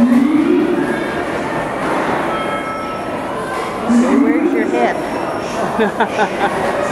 So where's your head?